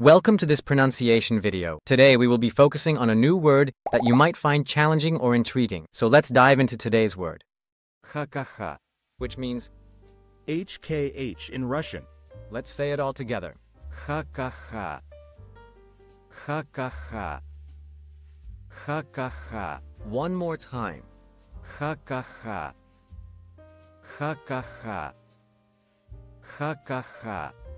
Welcome to this pronunciation video. Today we will be focusing on a new word that you might find challenging or intriguing. So let's dive into today's word. Ha-ha-ha, which means, HKH in Russian. let's say it all together. Ha-ha-ha. Ha-ha-ha. Ha-ha-ha. One more time. Ha-ha-ha. Ha-ha-ha. Ha-ha-ha.